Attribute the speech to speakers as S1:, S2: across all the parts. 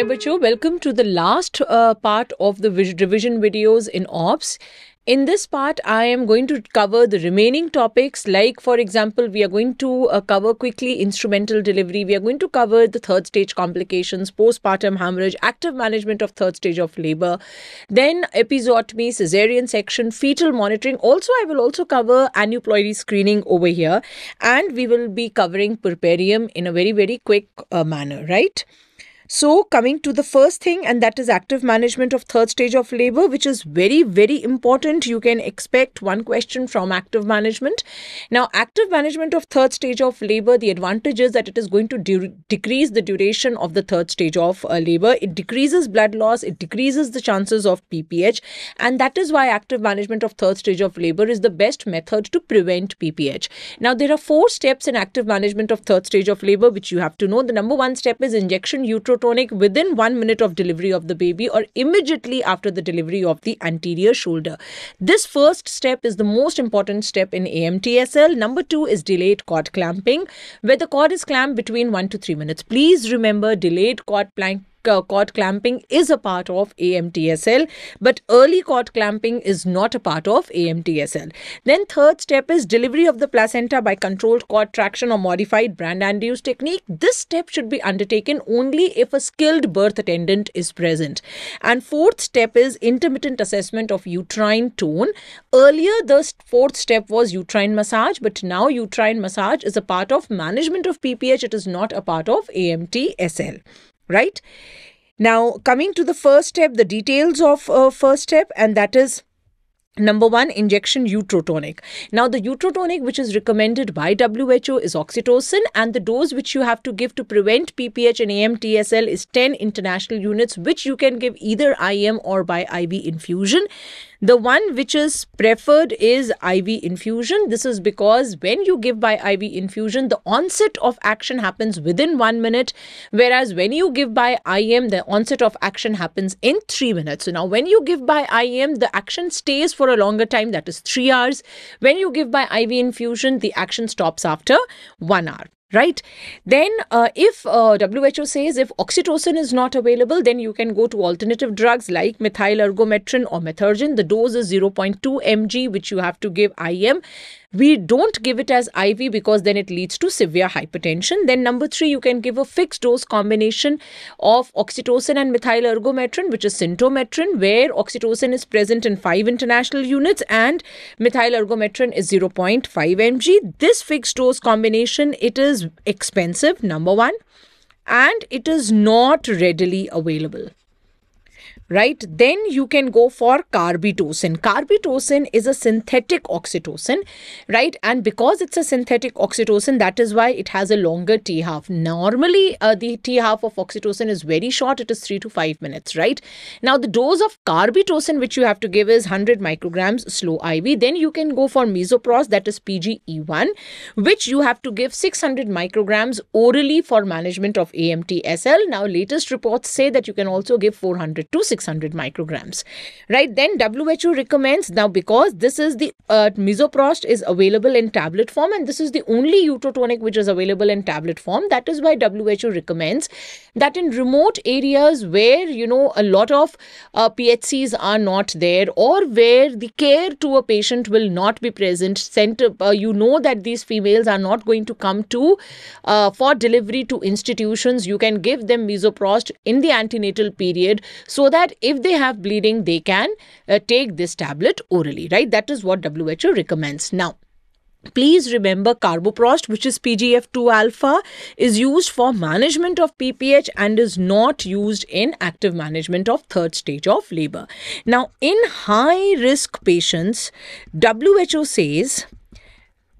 S1: Hi Bacho, welcome to the last uh, part of the revision videos in OPS. In this part, I am going to cover the remaining topics like, for example, we are going to uh, cover quickly instrumental delivery. We are going to cover the third stage complications, postpartum hemorrhage, active management of third stage of labor, then episiotomy, cesarean section, fetal monitoring. Also, I will also cover aneuploidy screening over here and we will be covering puerperium in a very, very quick uh, manner, right? So, coming to the first thing, and that is active management of third stage of labor, which is very, very important. You can expect one question from active management. Now, active management of third stage of labor, the advantage is that it is going to de- decrease the duration of the third stage of uh, labor. It decreases blood loss, it decreases the chances of PPH, and that is why active management of third stage of labor is the best method to prevent PPH. Now, there are four steps in active management of third stage of labor, which you have to know. The number one step is injection utero hypotonic within one minute of delivery of the baby or immediately after the delivery of the anterior shoulder. This first step is the most important step in AMTSL. Number two is delayed cord clamping, where the cord is clamped between one to three minutes. Please remember delayed cord plank Uh, cord clamping is a part of AMTSL, but early cord clamping is not a part of AMTSL. Then third step is delivery of the placenta by controlled cord traction or modified Brandt-Andrews technique. This step should be undertaken only if a skilled birth attendant is present. And fourth step is intermittent assessment of uterine tone. Earlier, the fourth step was uterine massage, but now uterine massage is a part of management of PPH. It is not a part of AMTSL right? Now, coming to the first step, the details of uh, first step, and that is Number one, injection uterotonic. Now, the uterotonic which is recommended by WHO is oxytocin, and the dose which you have to give to prevent PPH and AMTSL is 10 international units, which you can give either IM or by IV infusion. The one which is preferred is IV infusion. This is because when you give by IV infusion, the onset of action happens within one minute, whereas when you give by IM, the onset of action happens in three minutes. So now, when you give by IM, the action stays for a longer time, that is three hours. When you give by IV infusion, the action stops after one hour right then uh, if uh, who says if oxytocin is not available then you can go to alternative drugs like methyl ergometrin or methergin the dose is 0.2 mg which you have to give im we don't give it as IV because then it leads to severe hypertension. Then number three, you can give a fixed dose combination of oxytocin and methyl ergometrin, which is Syntometrine, where oxytocin is present in 5 international units and methyl ergometrin is 0.5 mg. This fixed dose combination, it is expensive, number one, and it is not readily available right? Then you can go for carbetocin. Carbetocin is a synthetic oxytocin, right? And because it's a synthetic oxytocin, that is why it has a longer T half. Normally, uh, the T half of oxytocin is very short. It is 3 to 5 minutes, right? Now, the dose of carbetocin which you have to give is 100 micrograms slow IV. Then you can go for misoprost, that is PGE1, which you have to give 600 micrograms orally for management of AMT-SL. Now, latest reports say that you can also give 400 to 600 600 micrograms. Right then who recommends now because this is the uh, misoprost is available in tablet form and this is the only uterotonic which is available in tablet form that is why who recommends that in remote areas where you know a lot of uh, phcs are not there or where the care to a patient will not be present center uh, you know that these females are not going to come to uh, for delivery to institutions you can give them misoprost in the antenatal period so that that if they have bleeding, they can uh, take this tablet orally, right? That is what WHO recommends. Now, Please remember carboprost, which is PGF2 alpha, is used for management of PPH and is not used in active management of third stage of labor. Now, in high risk patients, WHO says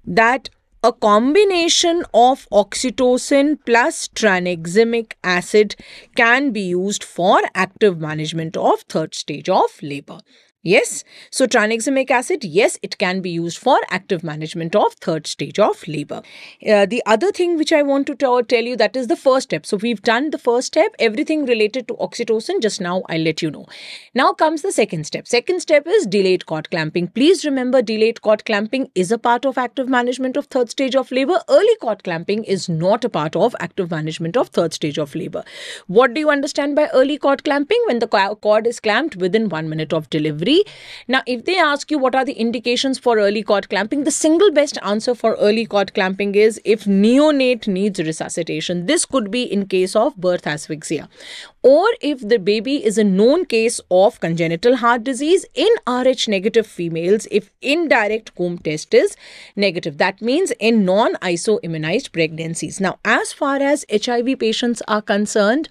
S1: that a combination of oxytocin plus tranexamic acid can be used for active management of third stage of labor. Yes. So tranexamic acid, yes, it can be used for active management of third stage of labor. Uh, the other thing which I want to tell you that is the first step. So we've done the first step, everything related to oxytocin. Just now I'll let you know. Now comes the second step. Second step is delayed cord clamping. Please remember delayed cord clamping is a part of active management of third stage of labor. Early cord clamping is not a part of active management of third stage of labor. What do you understand by early cord clamping? When the cord is clamped within one minute of delivery now, if they ask you what are the indications for early cord clamping, the single best answer for early cord clamping is if neonate needs resuscitation. This could be in case of birth asphyxia or if the baby is a known case of congenital heart disease in Rh negative females if indirect Coombs test is negative. That means in non isoimmunized pregnancies. Now, as far as HIV patients are concerned,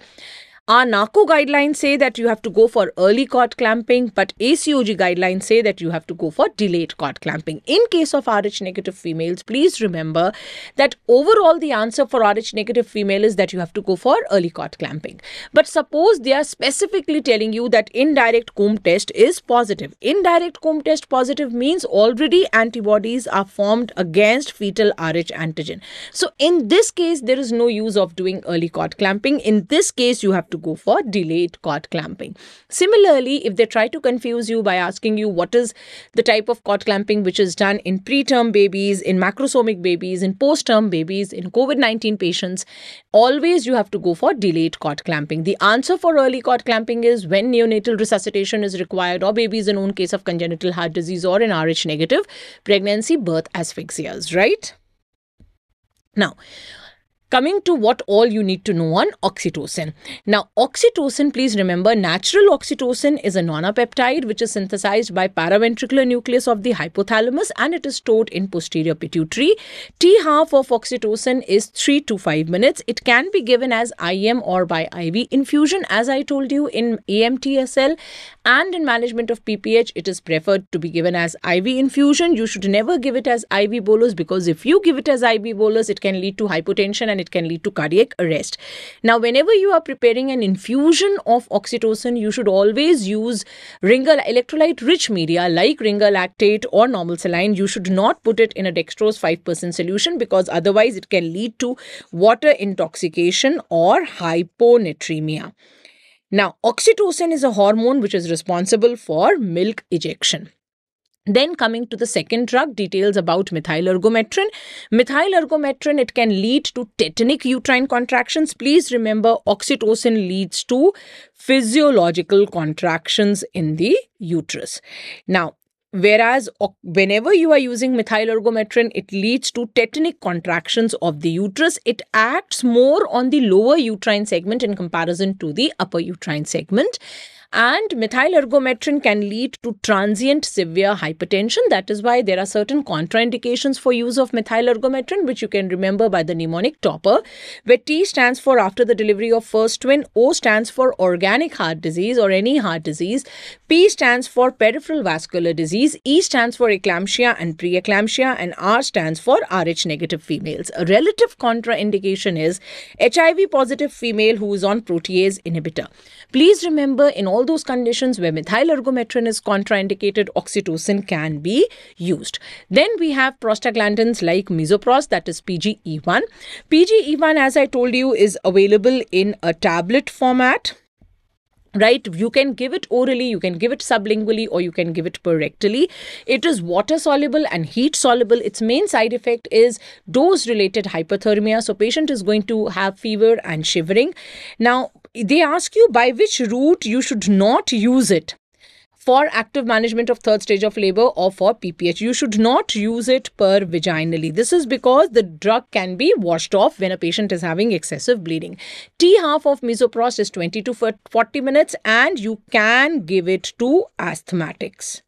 S1: our NACO guidelines say that you have to go for early cord clamping, but ACOG guidelines say that you have to go for delayed cord clamping. In case of Rh negative females, please remember that overall the answer for Rh negative female is that you have to go for early cord clamping. But suppose they are specifically telling you that indirect Coombs test is positive. Indirect Coombs test positive means already antibodies are formed against fetal Rh antigen. So in this case, there is no use of doing early cord clamping. In this case, you have to go for delayed cord clamping. Similarly, if they try to confuse you by asking you what is the type of cord clamping which is done in preterm babies, in macrosomic babies, in post-term babies, in COVID-19 patients, always you have to go for delayed cord clamping. The answer for early cord clamping is when neonatal resuscitation is required or babies in known case of congenital heart disease or in Rh negative pregnancy birth asphyxias, right? Now, Coming to what all you need to know on oxytocin. Now, oxytocin, please remember, natural oxytocin is a nonapeptide which is synthesized by paraventricular nucleus of the hypothalamus and it is stored in posterior pituitary. T half of oxytocin is 3 to 5 minutes. It can be given as IM or by IV infusion. As I told you in AMTSL and in management of PPH, it is preferred to be given as IV infusion. You should never give it as IV bolus because if you give it as IV bolus, it can lead to hypotension and it can lead to cardiac arrest. Now, whenever you are preparing an infusion of oxytocin, you should always use ringer electrolyte rich media like ringer lactate or normal saline. You should not put it in a dextrose 5% solution because otherwise it can lead to water intoxication or hyponatremia. Now, oxytocin is a hormone which is responsible for milk ejection. Then coming to the second drug, details about methyl ergometrin. Methyl ergometrin, it can lead to tetanic uterine contractions. Please remember oxytocin leads to physiological contractions in the uterus. Now, Whereas whenever you are using methyl ergometrin, it leads to tetanic contractions of the uterus. It acts more on the lower uterine segment in comparison to the upper uterine segment. And methyl ergometrin can lead to transient severe hypertension. That is why there are certain contraindications for use of methyl ergometrin, which you can remember by the mnemonic topper, where T stands for after the delivery of first twin, O stands for organic heart disease or any heart disease, P stands for peripheral vascular disease, E stands for eclampsia and preeclampsia, and R stands for Rh negative females. A relative contraindication is HIV positive female who is on protease inhibitor. Please remember in all those conditions where methyl ergometrin is contraindicated, oxytocin can be used. Then we have prostaglandins like misoprost, that is PGE1. PGE1, as I told you, is available in a tablet format right? You can give it orally you can give it sublingually or you can give it per rectally it is water soluble and heat soluble. Its main side effect is dose related hypothermia. So patient is going to have fever and shivering. Now they ask you by which route you should not use it for active management of third stage of labor or for PPH. You should not use it per vaginally. This is because the drug can be washed off when a patient is having excessive bleeding. T half of misoprost is 20 to 40 minutes and you can give it to asthmatics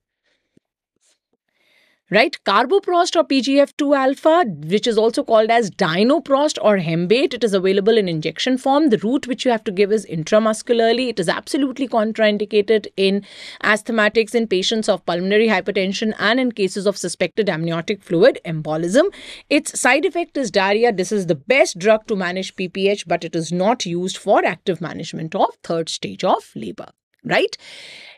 S1: right? Carboprost or PGF2 alpha, which is also called as dinoprost or Hemabate, it is available in injection form. The route which you have to give is intramuscularly. It is absolutely contraindicated in asthmatics in patients of pulmonary hypertension and in cases of suspected amniotic fluid embolism. Its side effect is diarrhea. This is the best drug to manage PPH, but it is not used for active management of third stage of labor. Right?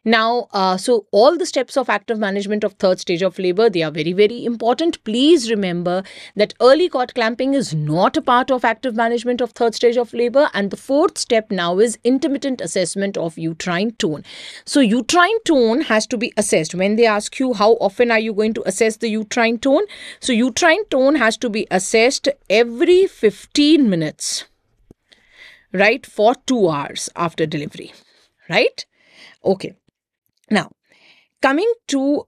S1: Now, uh, so all the steps of active management of third stage of labor, they are very, very important. Please remember that early cord clamping is not a part of active management of third stage of labor. And the fourth step now is intermittent assessment of uterine tone. So uterine tone has to be assessed. When they ask you how often are you going to assess the uterine tone? So uterine tone has to be assessed every 15 minutes, right, for two hours after delivery, right? Okay. Now, coming to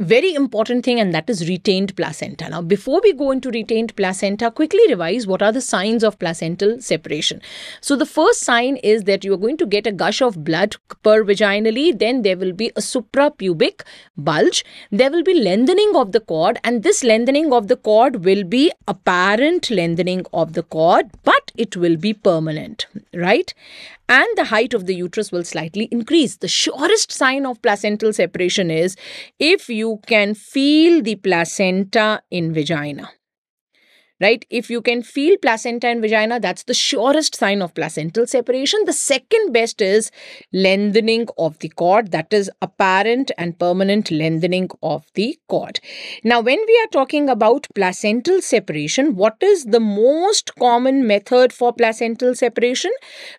S1: very important thing and that is retained placenta. Now, before we go into retained placenta, quickly revise what are the signs of placental separation. So, the first sign is that you are going to get a gush of blood per vaginally, then there will be a suprapubic bulge, there will be lengthening of the cord, and this lengthening of the cord will be apparent lengthening of the cord, but it will be permanent, right? And the height of the uterus will slightly increase. The surest sign of placental separation is if you can feel the placenta in vagina right? If you can feel placenta and vagina, that's the surest sign of placental separation. The second best is lengthening of the cord, that is apparent and permanent lengthening of the cord. Now, when we are talking about placental separation, what is the most common method for placental separation?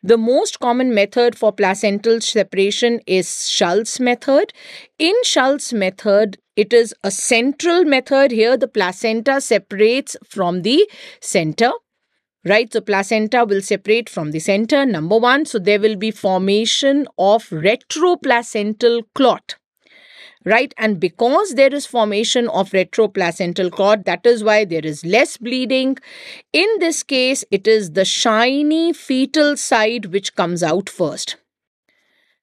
S1: The most common method for placental separation is Schultze method. In Schultze method, it is a central method here. The placenta separates from the center right? So placenta will separate from the center, number one. So there will be formation of retroplacental clot, right? And because there is formation of retroplacental clot, that is why there is less bleeding. In this case, it is the shiny fetal side which comes out first.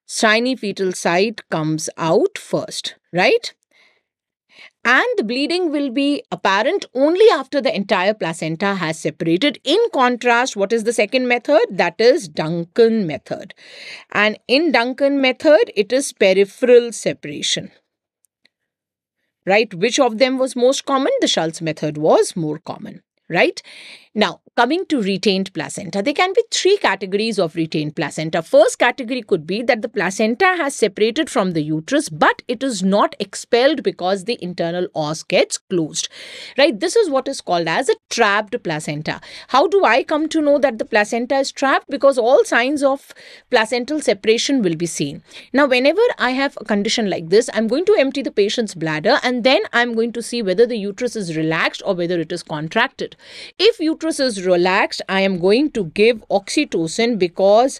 S1: Shiny fetal side comes out first, right? And the bleeding will be apparent only after the entire placenta has separated. In contrast, what is the second method? That is Duncan method. And in Duncan method, it is peripheral separation. Right? Which of them was most common? The Schultze method was more common. Right? Now, coming to retained placenta, there can be three categories of retained placenta. First category could be that the placenta has separated from the uterus, but it is not expelled because the internal os gets closed. Right? This is what is called as a trapped placenta. How do I come to know that the placenta is trapped? Because all signs of placental separation will be seen. Now, whenever I have a condition like this, I'm going to empty the patient's bladder and then I'm going to see whether the uterus is relaxed or whether it is contracted. If uterus uterus is relaxed, I am going to give oxytocin because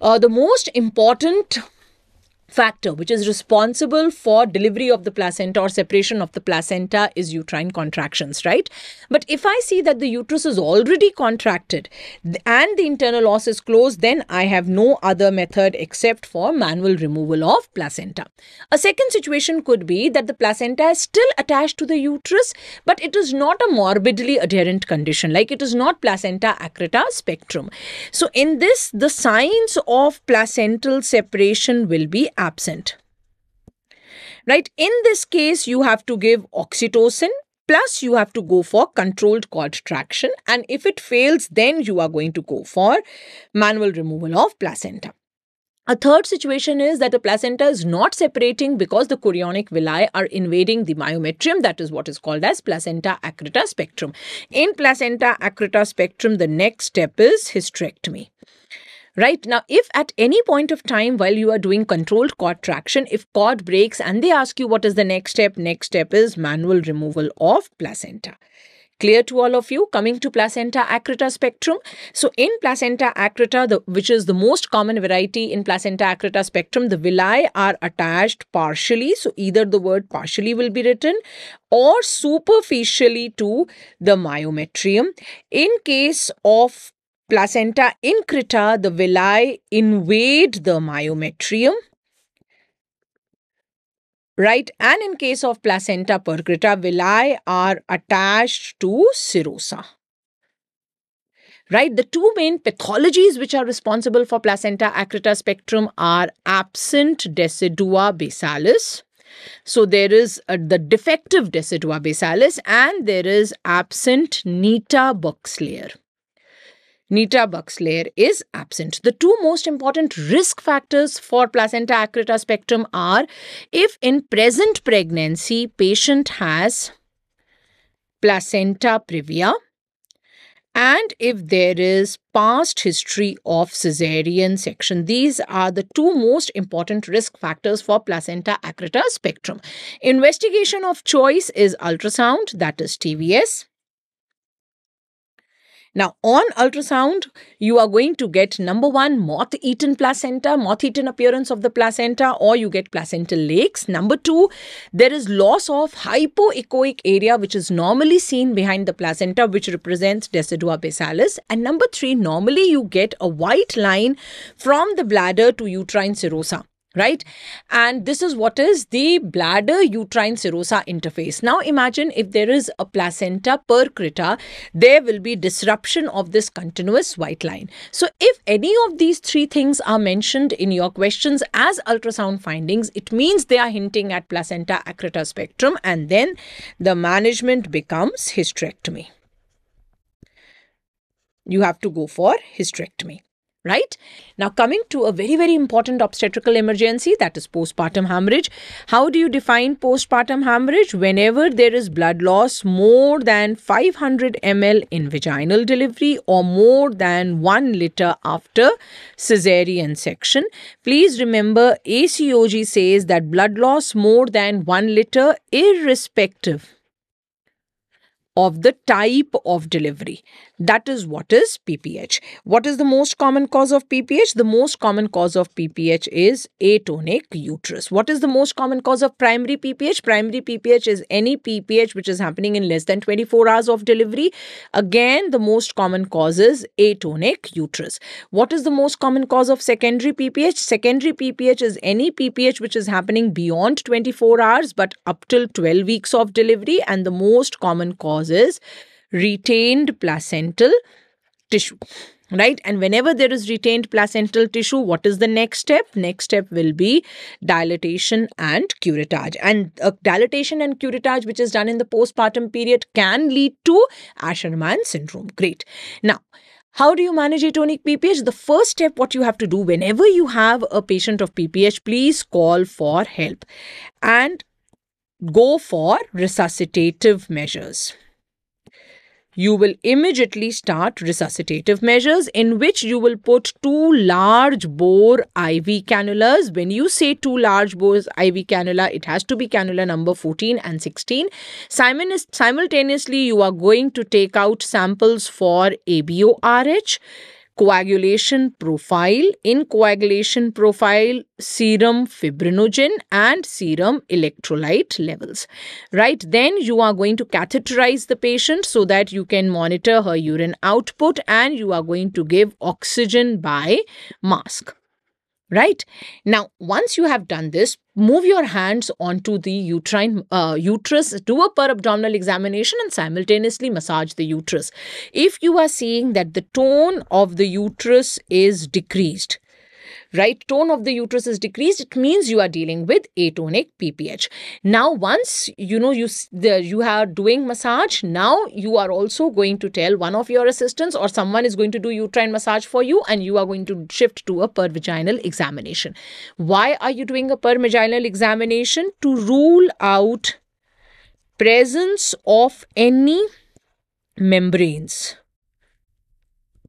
S1: uh, the most important factor which is responsible for delivery of the placenta or separation of the placenta is uterine contractions right? But if i see that the uterus is already contracted and the internal os is closed then i have no other method except for manual removal of placenta. A second situation could be that the placenta is still attached to the uterus but it is not a morbidly adherent condition like it is not placenta accreta spectrum. So in this the signs of placental separation will be absent. Right? In this case, you have to give oxytocin plus you have to go for controlled cord traction and if it fails then you are going to go for manual removal of placenta. A third situation is that the placenta is not separating because the chorionic villi are invading the myometrium. That is what is called as placenta accreta spectrum. In placenta accreta spectrum, the next step is hysterectomy right? Now, if at any point of time while you are doing controlled cord traction, if cord breaks and they ask you what is the next step, next step is manual removal of placenta. Clear to all of you? Coming to placenta accreta spectrum. So in placenta accreta, the, which is the most common variety in placenta accreta spectrum, the villi are attached partially. So either the word partially will be written or superficially to the myometrium. In case of placenta increta, the villi invade the myometrium. Right, and in case of placenta percreta, villi are attached to serosa. Right, the two main pathologies which are responsible for placenta accreta spectrum are absent decidua basalis. So there is uh, the defective decidua basalis and there is absent Nitabuch layer. Nitabuch's layer is absent. The two most important risk factors for placenta accreta spectrum are if in present pregnancy patient has placenta previa and if there is past history of cesarean section. These are the two most important risk factors for placenta accreta spectrum. Investigation of choice is ultrasound, that is TVS. Now, on ultrasound, you are going to get number one, moth eaten placenta, moth eaten appearance of the placenta, or you get placental lakes. Number two, there is loss of hypoechoic area, which is normally seen behind the placenta, which represents decidua basalis. And number three, normally you get a white line from the bladder to uterine serosa right? And this is what is the bladder uterine serosa interface. Now imagine if there is a placenta percreta, there will be disruption of this continuous white line. So if any of these three things are mentioned in your questions as ultrasound findings, it means they are hinting at placenta accreta spectrum and then the management becomes hysterectomy. You have to go for hysterectomy right? Now, coming to a very, very important obstetrical emergency that is postpartum hemorrhage. How do you define postpartum hemorrhage? Whenever there is blood loss more than 500 ml in vaginal delivery or more than 1 liter after cesarean section. Please remember ACOG says that blood loss more than 1 liter irrespective of the type of delivery. That is what is PPH. What is the most common cause of PPH? The most common cause of PPH is atonic uterus. What is the most common cause of primary PPH? Primary PPH is any PPH which is happening in less than 24 hours of delivery. Again, the most common cause is atonic uterus. What is the most common cause of secondary PPH? Secondary PPH is any PPH which is happening beyond 24 hours but up till 12 weeks of delivery and the most common cause is retained placental tissue right? And whenever there is retained placental tissue what is the next step? Next step will be dilatation and curettage. And dilatation and curettage which is done in the postpartum period can lead to asherman syndrome. Great. Now how do you manage atonic PPH? The first step, what you have to do whenever you have a patient of PPH, please call for help and go for resuscitative measures you will immediately start resuscitative measures in which you will put two large bore IV cannulas. When you say two large bore IV cannula, it has to be cannula number 14 and 16. Simultaneously, you are going to take out samples for ABORH coagulation profile. In coagulation profile, serum fibrinogen and serum electrolyte levels. Right, then you are going to catheterize the patient so that you can monitor her urine output and you are going to give oxygen by mask right now once you have done this move your hands onto the uterine uh, uterus do a per abdominal examination and simultaneously massage the uterus. If you are seeing that the tone of the uterus is decreased right? Tone of the uterus is decreased. It means you are dealing with atonic pph now once you know you the, you are doing massage now you are also going to tell one of your assistants or someone is going to do uterine massage for you and you are going to shift to a per vaginal examination. Why are you doing a per vaginal examination? To rule out presence of any membranes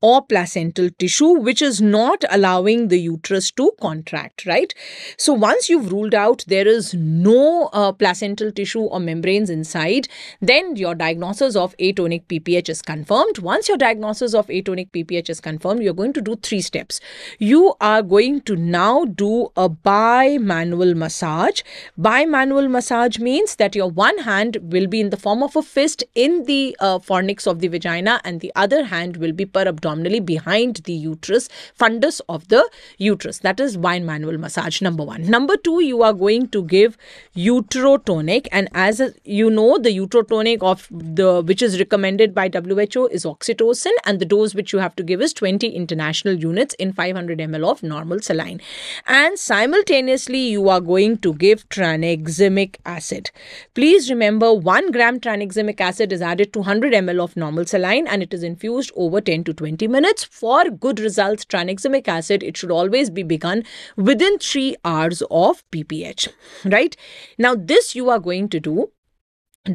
S1: or placental tissue which is not allowing the uterus to contract right? So once you've ruled out there is no uh, placental tissue or membranes inside then your diagnosis of atonic pph is confirmed. Once your diagnosis of atonic pph is confirmed you're going to do three steps. You are going to now do a bimanual massage. Bimanual massage means that your one hand will be in the form of a fist in the uh, fornix of the vagina and the other hand will be per abdomen abdominally behind the uterus, fundus of the uterus. That is bimanual massage, number one. Number two, you are going to give uterotonic. And as you know, the uterotonic of the which is recommended by WHO is oxytocin, and the dose which you have to give is 20 international units in 500 ml of normal saline. And simultaneously, you are going to give tranexamic acid. Please remember 1 gram tranexamic acid is added to 100 ml of normal saline and it is infused over 10 to 20 90 minutes. For good results, tranexamic acid, it should always be begun within 3 hours of PPH, right? Now, this you are going to do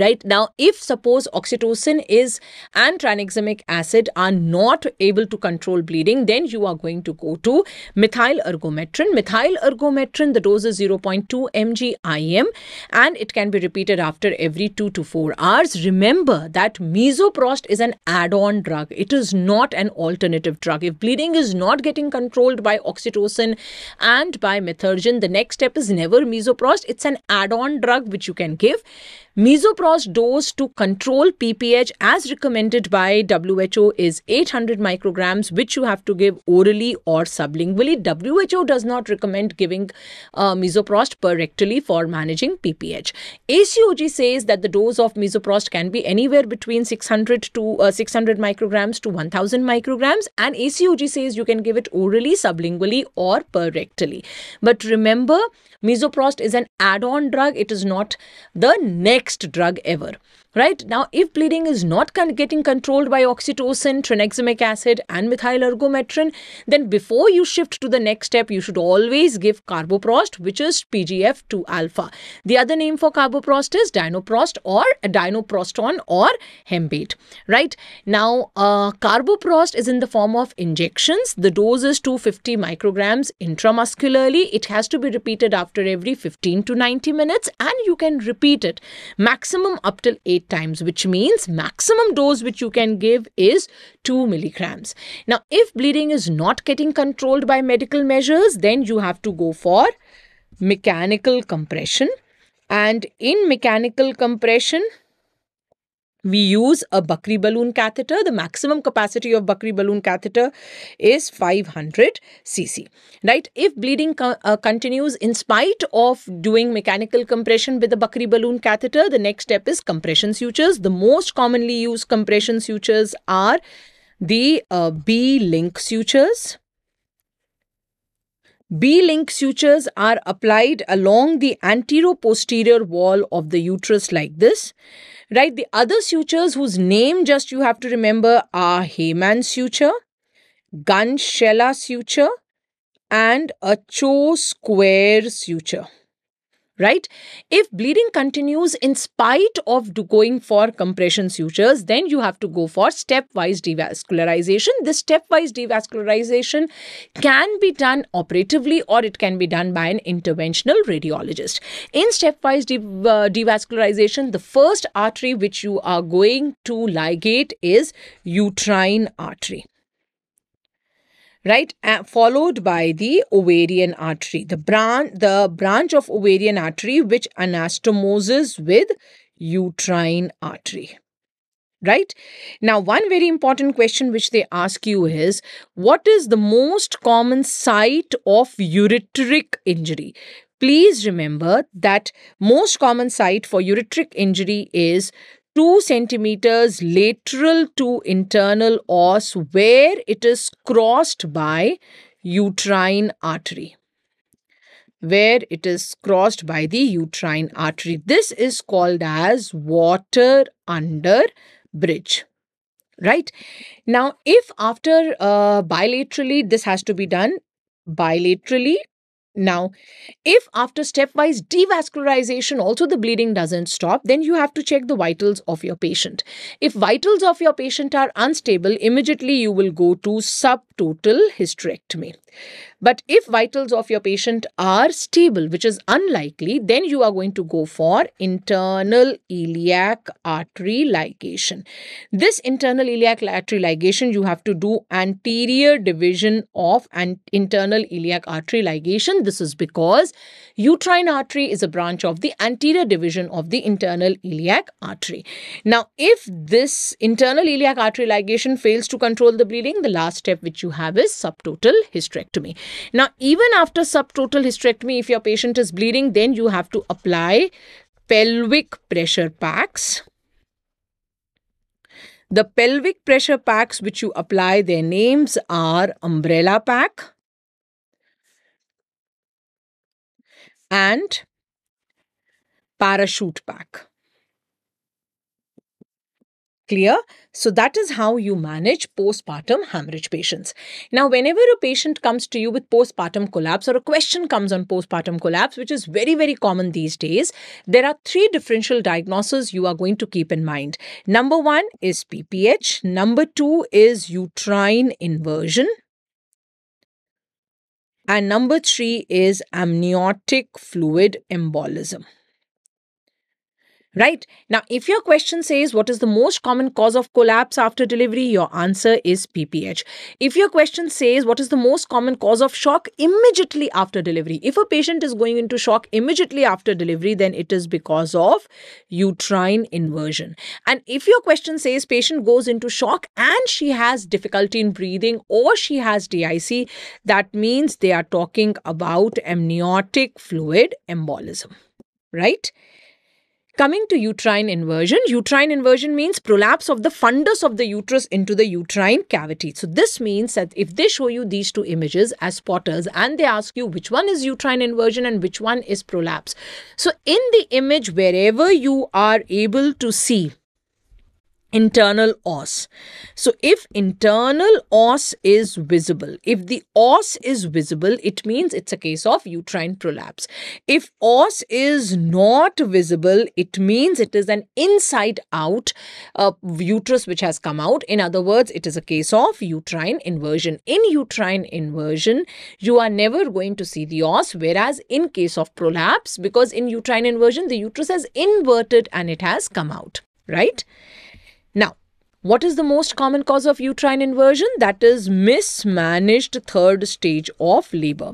S1: right? Now if suppose oxytocin is and tranexamic acid are not able to control bleeding then you are going to go to methyl ergometrin. Methyl ergometrin the dose is 0.2 mg im and it can be repeated after every 2 to 4 hours. Remember that misoprost is an add-on drug. It is not an alternative drug. If bleeding is not getting controlled by oxytocin and by methergin the next step is never misoprost. It's an add-on drug which you can give Misoprost dose to control PPH as recommended by WHO is 800 micrograms, which you have to give orally or sublingually. WHO does not recommend giving uh, misoprost per rectally for managing PPH. ACOG says that the dose of misoprost can be anywhere between 600 to uh, 600 micrograms to 1000 micrograms, and ACOG says you can give it orally, sublingually, or per rectally. But remember, misoprost is an add-on drug; it is not the next next drug ever right? Now if bleeding is not getting controlled by oxytocin tranexamic acid and methyl ergometrin then before you shift to the next step you should always give carboprost which is pgf2 alpha. The other name for carboprost is dinoprost or dinoproston or Hemabate. Right? Now uh, carboprost is in the form of injections. The dose is 250 micrograms intramuscularly. It has to be repeated after every 15 to 90 minutes and you can repeat it maximum up till 8 times, which means maximum dose which you can give is 2 milligrams. Now, if bleeding is not getting controlled by medical measures, then you have to go for mechanical compression. And in mechanical compression, we use a Bakri balloon catheter. The maximum capacity of Bakri balloon catheter is 500 cc. Right? If bleeding co uh, continues in spite of doing mechanical compression with the Bakri balloon catheter, the next step is compression sutures. The most commonly used compression sutures are the uh, B-Lynch sutures. B-Lynch sutures are applied along the anterior-posterior wall of the uterus like this right? The other sutures whose name just you have to remember are Hayman suture, Gunshella suture, and a Cho square suture right? If bleeding continues in spite of going for compression sutures, then you have to go for stepwise devascularization. This stepwise devascularization can be done operatively or it can be done by an interventional radiologist. In stepwise de uh, devascularization, the first artery which you are going to ligate is uterine artery right? Uh, followed by the ovarian artery the branch the branch of ovarian artery which anastomoses with uterine artery right? Now one very important question which they ask you is what is the most common site of ureteric injury? Please remember that most common site for ureteric injury is 2 centimeters lateral to internal os where it is crossed by uterine artery. Where it is crossed by the uterine artery. This is called as water under bridge. Right? Now if after uh, bilaterally this has to be done bilaterally now, if after stepwise devascularization also the bleeding doesn't stop, then you have to check the vitals of your patient. If vitals of your patient are unstable, immediately you will go to subtotal hysterectomy. But if vitals of your patient are stable, which is unlikely, then you are going to go for internal iliac artery ligation. This internal iliac artery ligation, you have to do anterior division of an internal iliac artery ligation. This is because uterine artery is a branch of the anterior division of the internal iliac artery. Now, if this internal iliac artery ligation fails to control the bleeding, the last step which you have is subtotal hysterectomy. Now, even after subtotal hysterectomy, if your patient is bleeding, then you have to apply pelvic pressure packs. The pelvic pressure packs which you apply, their names are umbrella pack and parachute back. Clear? So that is how you manage postpartum hemorrhage patients. Now, whenever a patient comes to you with postpartum collapse or a question comes on postpartum collapse, which is very, very common these days, there are three differential diagnoses you are going to keep in mind. Number one is PPH. Number two is uterine inversion. And number three is amniotic fluid embolism right? Now, if your question says what is the most common cause of collapse after delivery, your answer is PPH. If your question says what is the most common cause of shock immediately after delivery, if a patient is going into shock immediately after delivery, then it is because of uterine inversion. And if your question says patient goes into shock and she has difficulty in breathing or she has DIC, that means they are talking about amniotic fluid embolism, right? Coming to uterine inversion, uterine inversion means prolapse of the fundus of the uterus into the uterine cavity. So this means that if they show you these two images as spotters and they ask you which one is uterine inversion and which one is prolapse. So in the image, wherever you are able to see internal os. So if internal os is visible, if the os is visible, it means it's a case of uterine prolapse. If os is not visible, it means it is an inside out uh, uterus which has come out. In other words, it is a case of uterine inversion. In uterine inversion, you are never going to see the os, whereas in case of prolapse, because in uterine inversion, the uterus has inverted and it has come out, right? What is the most common cause of uterine inversion? That is mismanaged third stage of labor.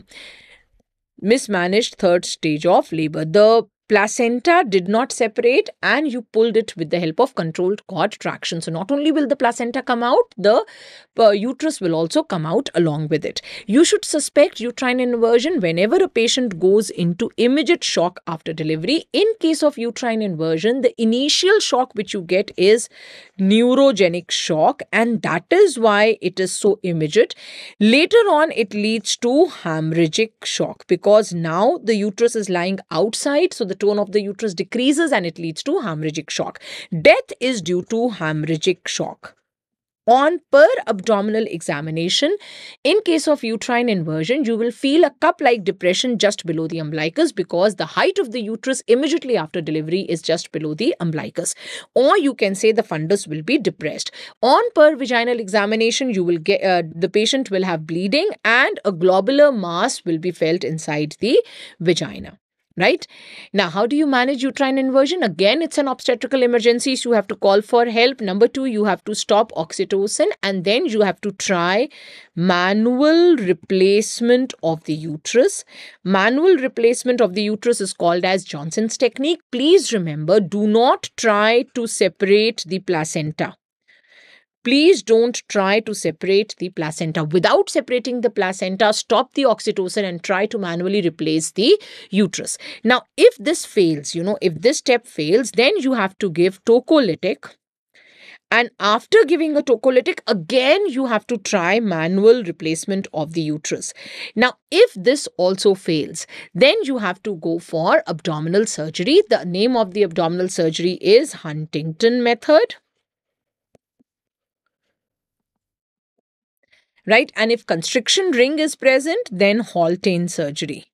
S1: Mismanaged third stage of labor. The placenta did not separate and you pulled it with the help of controlled cord traction. So not only will the placenta come out, the uh, uterus will also come out along with it. You should suspect uterine inversion whenever a patient goes into immediate shock after delivery. In case of uterine inversion, the initial shock which you get is neurogenic shock and that is why it is so immediate. Later on, it leads to hemorrhagic shock because now the uterus is lying outside. So the tone of the uterus decreases and it leads to hemorrhagic shock. Death is due to hemorrhagic shock on per abdominal examination. In case of uterine inversion, you will feel a cup-like depression just below the umbilicus because the height of the uterus immediately after delivery is just below the umbilicus. Or you can say the fundus will be depressed. On per vaginal examination, you will get uh, the patient will have bleeding and a globular mass will be felt inside the vagina right? Now, how do you manage uterine inversion? Again, it's an obstetrical emergency, so you have to call for help. Number two, you have to stop oxytocin and then you have to try manual replacement of the uterus. Manual replacement of the uterus is called as Johnson's technique. Please remember, do not try to separate the placenta. Please don't try to separate the placenta. Without separating the placenta, stop the oxytocin and try to manually replace the uterus. Now, if this fails, you know, if this step fails, then you have to give tocolytic. And after giving a tocolytic, again, you have to try manual replacement of the uterus. Now, if this also fails, then you have to go for abdominal surgery. The name of the abdominal surgery is Huntington method. Right? And if constriction ring is present, then Haultain surgery.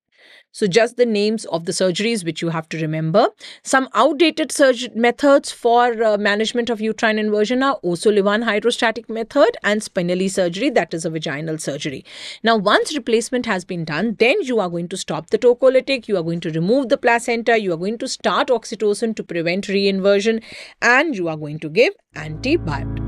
S1: So just the names of the surgeries which you have to remember. Some outdated methods for uh, management of uterine inversion are O'Sullivan hydrostatic method and Spinelli surgery, that is a vaginal surgery. Now, once replacement has been done, then you are going to stop the tocolytic, you are going to remove the placenta, you are going to start oxytocin to prevent reinversion, and you are going to give antibiotic.